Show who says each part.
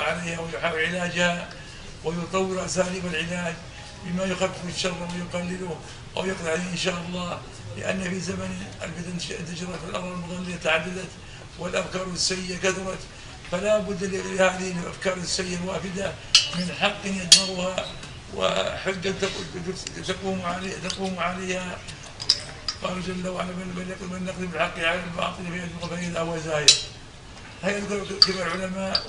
Speaker 1: عليها ويحاول علاجها ويطور اساليب العلاج بما يخفف الشر ويقلله أو يقضي عليه إن شاء الله لأن في زمن الفتن انتشرت الامر المضلله تعددت والأفكار السيئة كثرت فلا بد لهذه الأفكار السيئة الوافدة من حق يدمرها وحجة تقوم عليها تقوم عليها. قال جل وعلا من نقذف بالحق على الباطل فيدمغ فاذا هو زاهر هيذكر كبار العلماء.